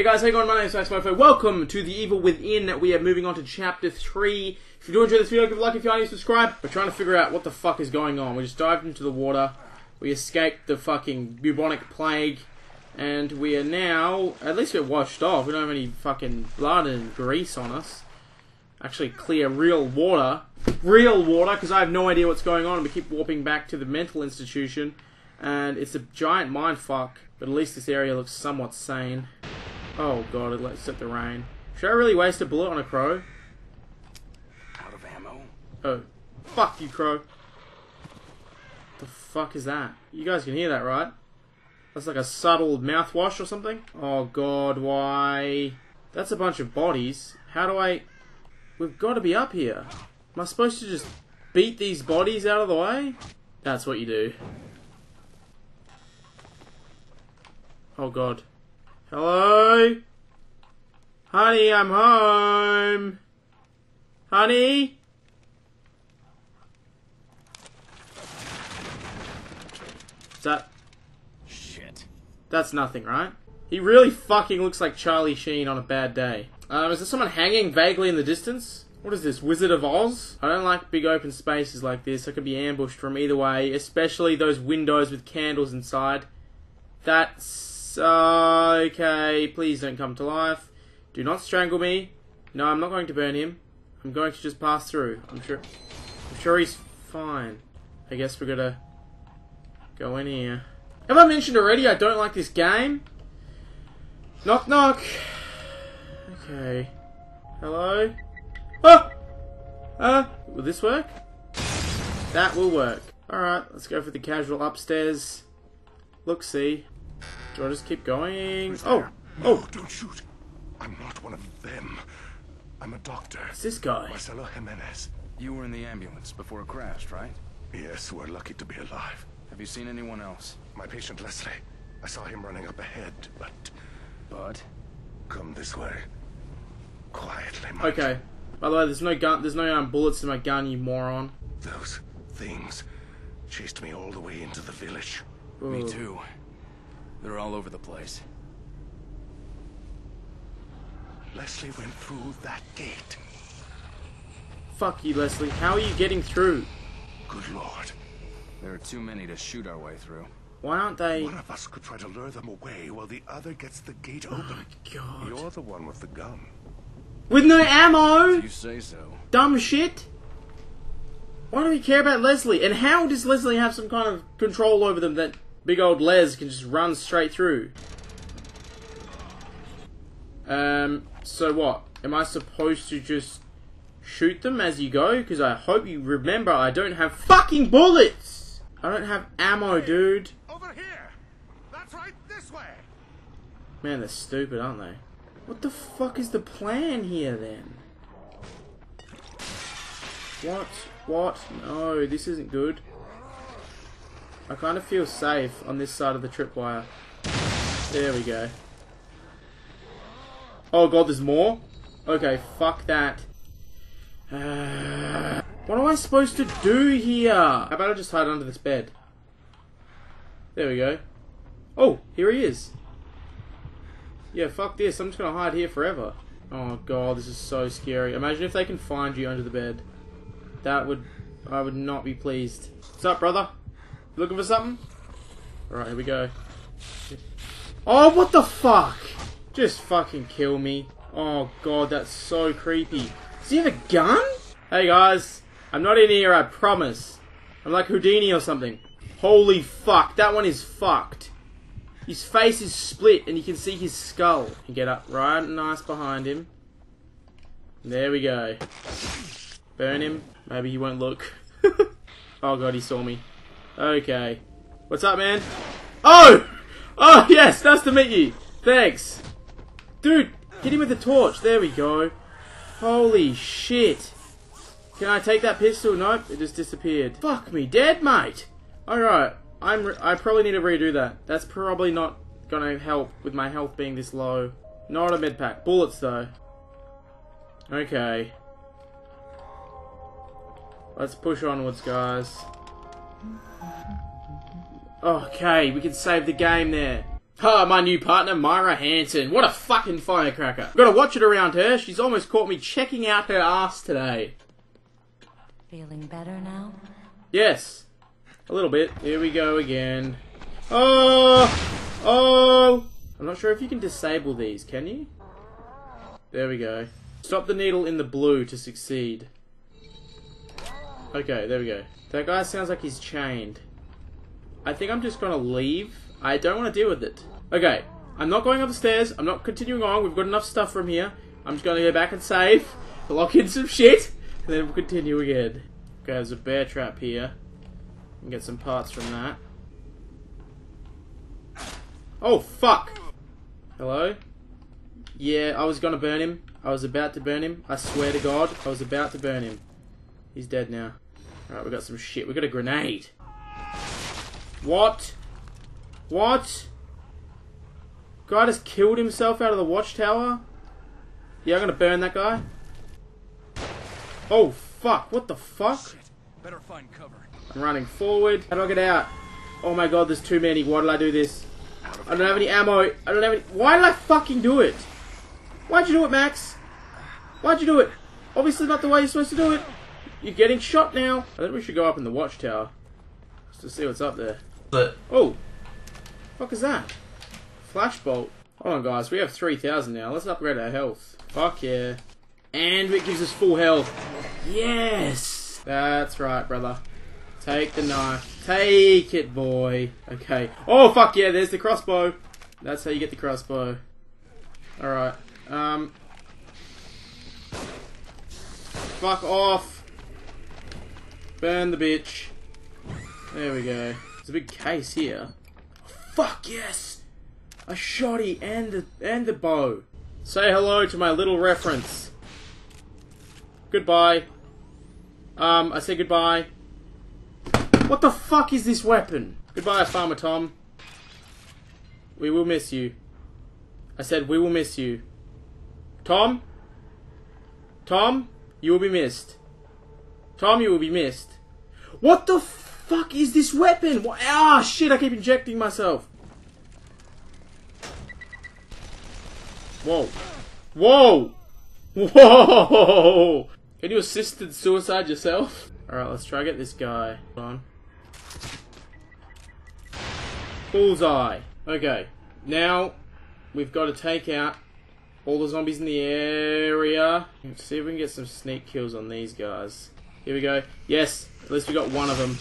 Hey guys, how you going? My name is Mofo. Welcome to The Evil Within. We are moving on to Chapter 3. If you do enjoy this video, give a like if you aren't yet subscribe. We're trying to figure out what the fuck is going on. We just dived into the water. We escaped the fucking bubonic plague. And we are now, at least we're washed off. We don't have any fucking blood and grease on us. Actually clear real water. Real water, because I have no idea what's going on. We keep warping back to the mental institution. And it's a giant mind fuck. But at least this area looks somewhat sane. Oh god, it lets set the rain. Should I really waste a bullet on a crow? Out of ammo? Oh. Fuck you, crow. The fuck is that? You guys can hear that, right? That's like a subtle mouthwash or something? Oh god, why? That's a bunch of bodies. How do I... We've got to be up here. Am I supposed to just beat these bodies out of the way? That's what you do. Oh god. Hello? Honey, I'm home. Honey? Is that... Shit. That's nothing, right? He really fucking looks like Charlie Sheen on a bad day. Um, is there someone hanging vaguely in the distance? What is this, Wizard of Oz? I don't like big open spaces like this. I could be ambushed from either way, especially those windows with candles inside. That's... Okay, please don't come to life. Do not strangle me. No, I'm not going to burn him. I'm going to just pass through. I'm sure... I'm sure he's fine. I guess we're gonna... Go in here. Have I mentioned already I don't like this game? Knock knock. Okay. Hello? Oh! Uh, will this work? That will work. Alright, let's go for the casual upstairs. Look, see. Do I just keep going? Oh! Oh! Don't shoot. I'm not one of them. I'm a doctor. It's this guy. Marcelo Jimenez. You were in the ambulance before it crashed, right? Yes, we're lucky to be alive. Have you seen anyone else? My patient Leslie. I saw him running up ahead, but But come this way. Quietly, Mike. Okay. By the way, there's no gun. There's no um, bullets in my gun, you moron. Those things chased me all the way into the village. me too. They're all over the place. Leslie went through that gate. Fuck you, Leslie. How are you getting through? Good lord. There are too many to shoot our way through. Why aren't they? One of us could try to lure them away while the other gets the gate oh open. God. You're the one with the gun. With no ammo. If you say so. dumb shit. Why do we care about Leslie? And how does Leslie have some kind of control over them that big old Les can just run straight through? Um, so what? Am I supposed to just shoot them as you go? Because I hope you remember I don't have fucking bullets! I don't have ammo, dude. Over here! That's right, this way! Man, they're stupid, aren't they? What the fuck is the plan here then? What? What? No, this isn't good. I kind of feel safe on this side of the tripwire. There we go. Oh god, there's more? Okay, fuck that. What am I supposed to do here? How about I just hide under this bed? There we go. Oh, here he is. Yeah, fuck this. I'm just gonna hide here forever. Oh god, this is so scary. Imagine if they can find you under the bed. That would... I would not be pleased. What's up, brother? Looking for something? Alright, here we go. Oh, what the fuck? Just fucking kill me. Oh god, that's so creepy. Does he have a gun? Hey guys, I'm not in here, I promise. I'm like Houdini or something. Holy fuck, that one is fucked. His face is split and you can see his skull. You get up right nice behind him. There we go. Burn him. Maybe he won't look. oh god, he saw me. Okay. What's up, man? Oh! Oh, yes, nice to meet you. Thanks. Dude, hit him with the torch. There we go. Holy shit. Can I take that pistol? Nope, it just disappeared. Fuck me dead, mate. Alright, I'm I probably need to redo that. That's probably not gonna help with my health being this low. Not a med pack. Bullets, though. Okay. Let's push onwards, guys. Okay, we can save the game there. Ah, my new partner, Myra Hanson. What a fucking firecracker. Gotta watch it around her. She's almost caught me checking out her ass today. Feeling better now? Yes. A little bit. Here we go again. Oh! Oh! I'm not sure if you can disable these, can you? There we go. Stop the needle in the blue to succeed. Okay, there we go. That guy sounds like he's chained. I think I'm just gonna leave. I don't want to deal with it. Okay, I'm not going up the stairs. I'm not continuing on. We've got enough stuff from here. I'm just gonna go back and save, lock in some shit, and then we'll continue again. Okay, there's a bear trap here. And get some parts from that. Oh, fuck! Hello? Yeah, I was gonna burn him. I was about to burn him. I swear to God, I was about to burn him. He's dead now. Alright, we got some shit. We got a grenade. What? What? Guy just killed himself out of the watchtower? Yeah, I'm gonna burn that guy. Oh, fuck. What the fuck? Shit. Better find cover. I'm running forward. How do I get out? Oh my god, there's too many. Why did I do this? I don't have any ammo. I don't have any. Why did I fucking do it? Why'd you do it, Max? Why'd you do it? Obviously not the way you're supposed to do it. You're getting shot now. I think we should go up in the watchtower. Just to see what's up there. But Oh. Fuck is that? Flashbolt. Hold on, guys. We have 3,000 now. Let's upgrade our health. Fuck yeah. And it gives us full health. Yes! That's right, brother. Take the knife. Take it, boy. Okay. Oh, fuck yeah, there's the crossbow. That's how you get the crossbow. Alright. Um. Fuck off. Burn the bitch. There we go. There's a big case here. Fuck yes! A shotty and the and the bow. Say hello to my little reference. Goodbye. Um, I say goodbye. What the fuck is this weapon? Goodbye, Farmer Tom. We will miss you. I said we will miss you. Tom? Tom, you will be missed. Tom, you will be missed. What the fuck is this weapon? What? Ah, shit, I keep injecting myself. Whoa. Whoa! Whoa! Can you assisted suicide yourself? Alright, let's try get this guy. Hold on. Bullseye. Okay. Now, we've got to take out all the zombies in the area. Let's see if we can get some sneak kills on these guys. Here we go. Yes, at least we got one of them.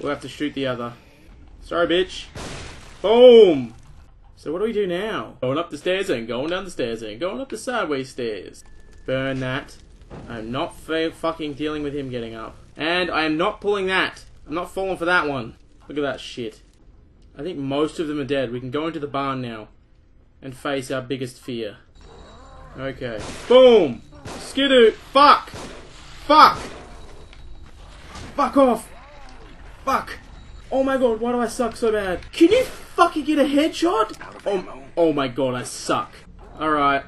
We'll have to shoot the other. Sorry, bitch. Boom! So what do we do now? Going up the stairs and going down the stairs and going up the sideways stairs. Burn that. I'm not fucking dealing with him getting up. And I am not pulling that. I'm not falling for that one. Look at that shit. I think most of them are dead. We can go into the barn now and face our biggest fear. Okay. Boom! Skidoo! Fuck! Fuck! Fuck off! Fuck! Oh my god, why do I suck so bad? Can you fucking get a headshot? Oh, oh my god, I suck. Alright.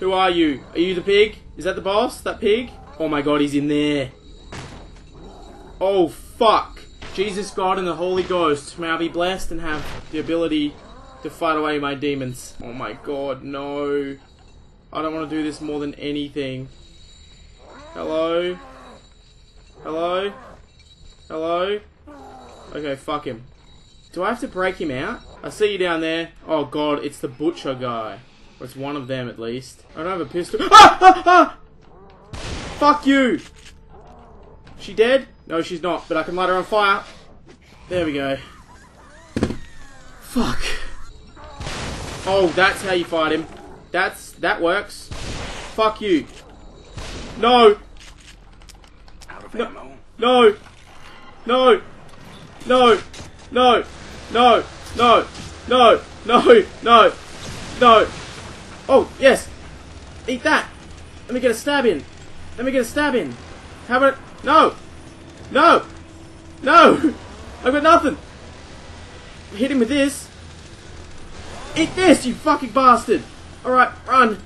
Who are you? Are you the pig? Is that the boss? That pig? Oh my god, he's in there. Oh fuck. Jesus, God, and the Holy Ghost, may I be blessed and have the ability to fight away my demons. Oh my god, no. I don't want to do this more than anything. Hello? Hello? Hello? Okay, fuck him. Do I have to break him out? I see you down there. Oh god, it's the butcher guy. Or it's one of them at least. I don't have a pistol. Ah! Ah! Ah! Fuck you! She dead? No, she's not, but I can light her on fire. There we go. Fuck. Oh, that's how you fight him. That's that works. Fuck you. No, No. ammo. no, no, no, no, no, no, no, no, no, no. Oh, yes. Eat that. Let me get a stab in. Let me get a stab in. How about no, no, no. I've got nothing. Hit him with this. Eat this, you fucking bastard. All right, run.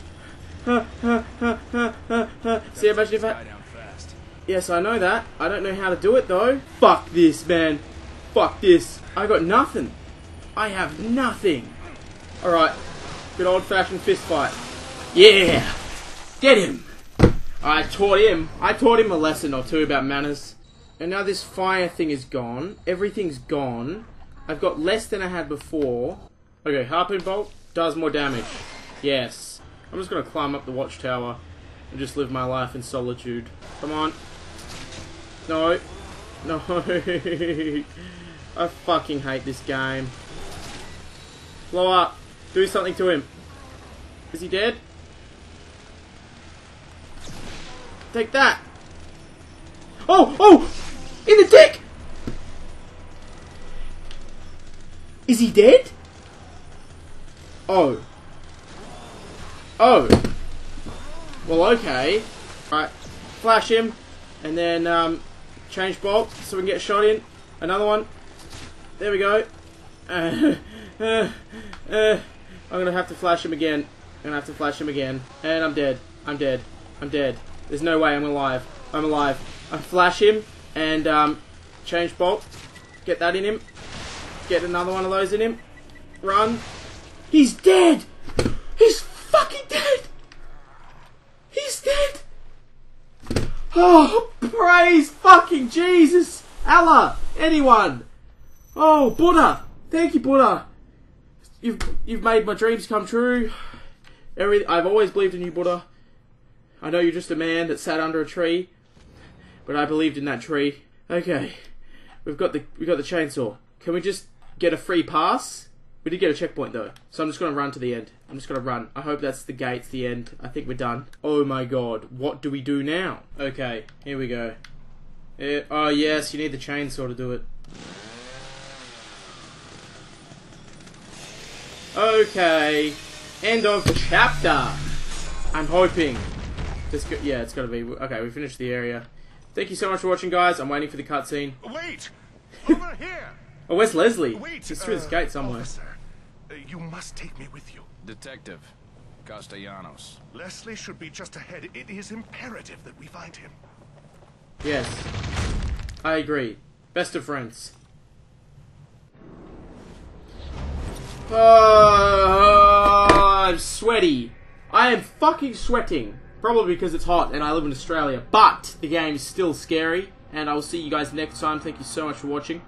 See, imagine if I. Yes, I know that. I don't know how to do it though. Fuck this, man. Fuck this. I got nothing. I have nothing. Alright. Good old fashioned fist fight. Yeah! Get him! I taught him. I taught him a lesson or two about manners. And now this fire thing is gone. Everything's gone. I've got less than I had before. Okay, harpoon bolt does more damage. Yes. I'm just gonna climb up the watchtower and just live my life in solitude. Come on. No. No. I fucking hate this game. Blow up. Do something to him. Is he dead? Take that. Oh, oh! In the dick! Is he dead? Oh. Oh. Well, okay. Right. Flash him, and then um, change bolt so we can get shot in. Another one. There we go. Uh, uh, uh, I'm gonna have to flash him again. I'm gonna have to flash him again. And I'm dead. I'm dead. I'm dead. There's no way I'm alive. I'm alive. I flash him and um, change bolt. Get that in him. Get another one of those in him. Run. He's dead! He's fucking dead! He's dead! Oh, praise fucking Jesus! Allah! Anyone! Oh, Buddha! Thank you, Buddha! You've, you've made my dreams come true. Every, I've always believed in you, Buddha. I know you're just a man that sat under a tree, but I believed in that tree. Okay, we've got the we got the chainsaw. Can we just get a free pass? We did get a checkpoint though, so I'm just gonna run to the end. I'm just gonna run. I hope that's the gates, the end. I think we're done. Oh my god, what do we do now? Okay, here we go. Eh, oh yes, you need the chainsaw to do it. Okay, end of chapter. I'm hoping. This go- yeah, it's gotta be. Okay, we finished the area. Thank you so much for watching, guys. I'm waiting for the cutscene. Wait! Over here! Oh, where's Leslie? Wait! She's through this uh, gate somewhere. Officer, Uh, you must take me with you. Detective Castellanos. Leslie should be just ahead. It is imperative that we find him. Yes. I agree. Best of friends. Oh, I'm sweaty. I am fucking sweating. Probably because it's hot and I live in Australia. But the game is still scary. And I will see you guys next time. Thank you so much for watching.